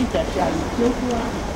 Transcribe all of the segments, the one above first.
びたしあの記憶は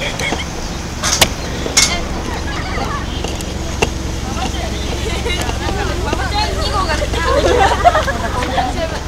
ママちゃん2号が出た。